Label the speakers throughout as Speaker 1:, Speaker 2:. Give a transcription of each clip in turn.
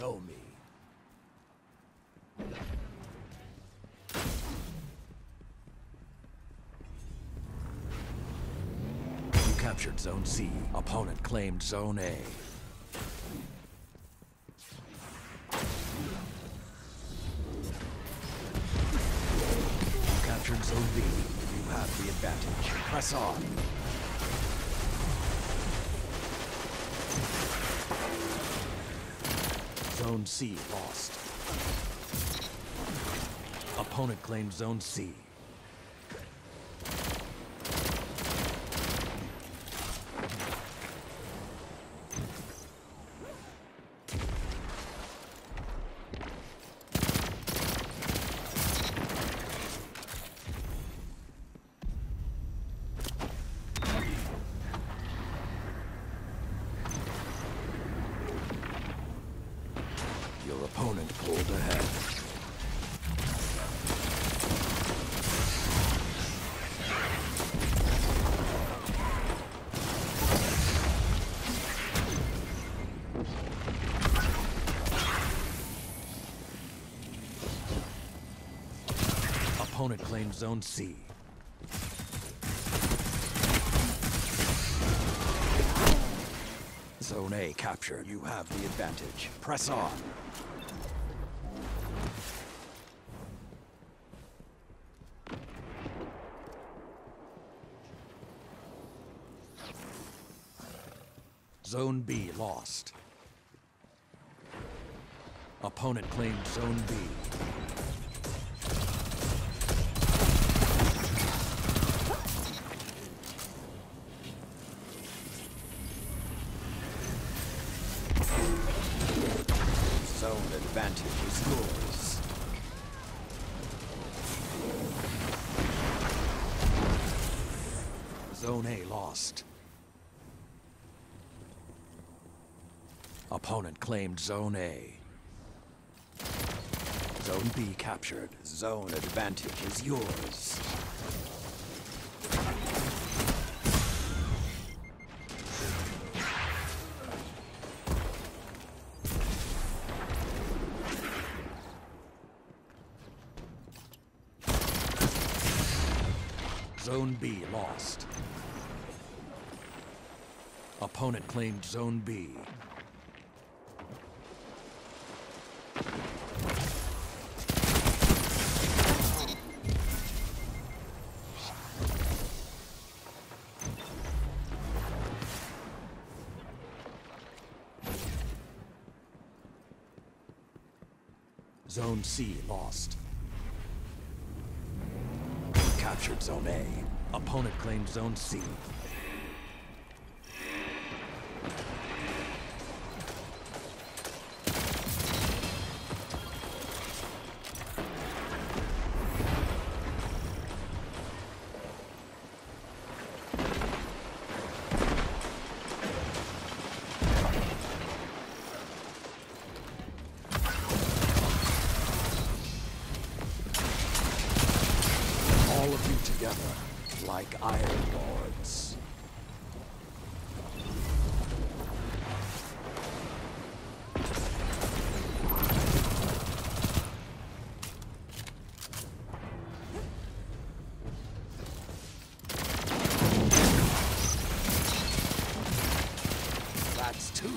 Speaker 1: Show me. You captured Zone C. Opponent claimed Zone A. You captured Zone B. You have the advantage. Press on. Zone C lost. Opponent claimed Zone C. Opponent pulled ahead. Opponent claimed Zone C. Zone A captured. You have the advantage. Press on. Zone B lost. Opponent claimed Zone B. Zone advantage is yours. Zone A lost. Opponent claimed Zone A. Zone B captured. Zone advantage is yours. Zone B lost. Opponent claimed Zone B. Zone C lost. Captured Zone A. Opponent claimed Zone C. Iron Lords. That's two.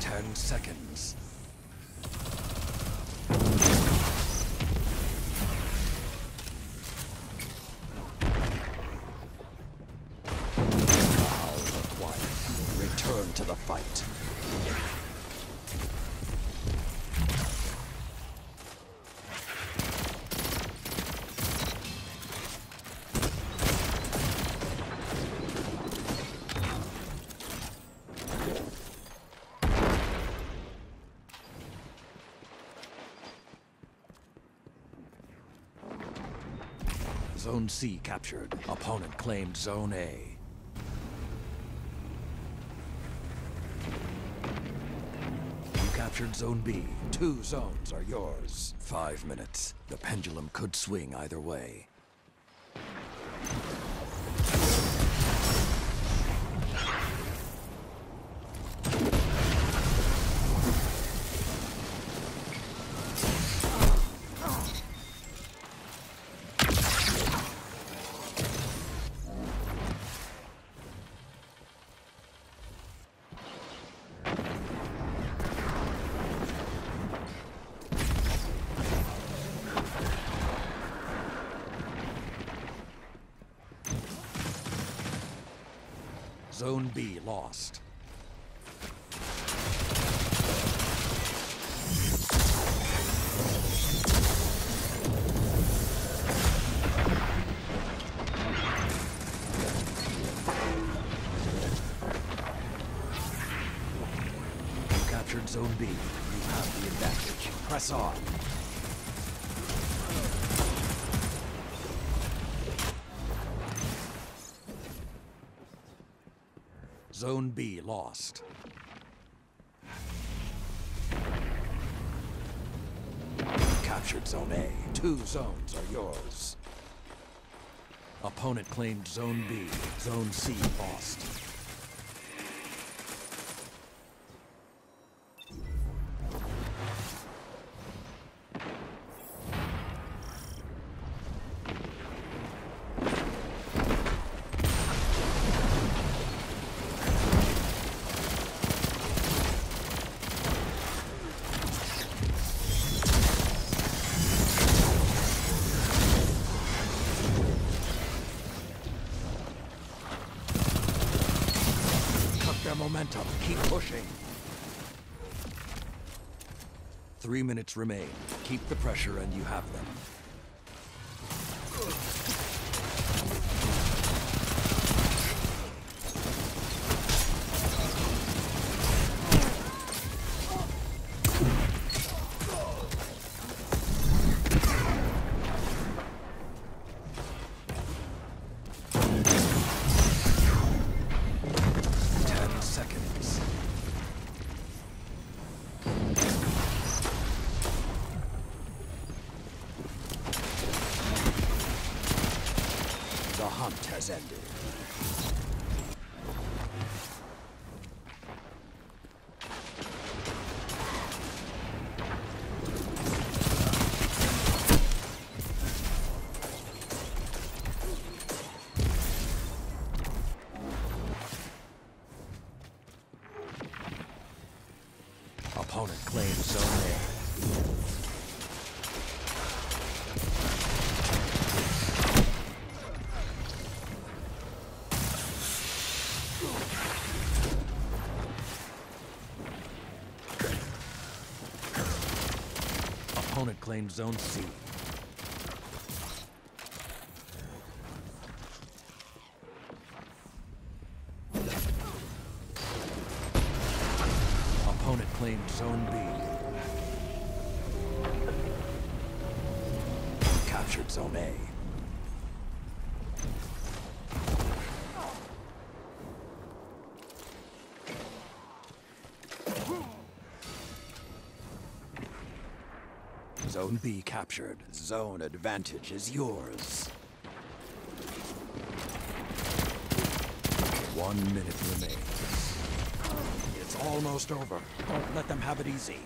Speaker 1: Ten seconds. Zone C captured. Opponent claimed Zone A. You captured Zone B. Two zones are yours. Five minutes. The pendulum could swing either way. Zone B lost. You captured Zone B. You have the advantage. Press on. Zone B lost. Captured Zone A. Two zones are yours. Opponent claimed Zone B. Zone C lost. Momentum. Keep pushing. Three minutes remain. Keep the pressure and you have them. Hunt has ended. Opponent Zone C. Opponent claimed Zone B. Captured Zone A. Zone B captured. Zone advantage is yours. One minute remains. It's almost over. Don't let them have it easy.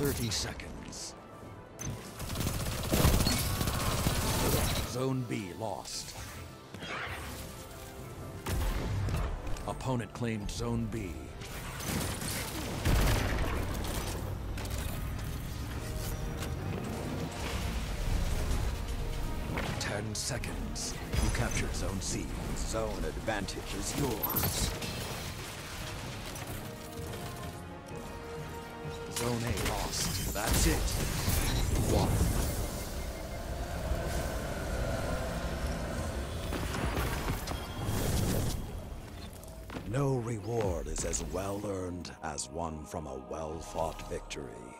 Speaker 1: Thirty seconds. Zone B lost. Opponent claimed Zone B. Ten seconds. You captured Zone C. Zone advantage is yours. Zone A lost. That's it. No reward is as well earned as one from a well fought victory.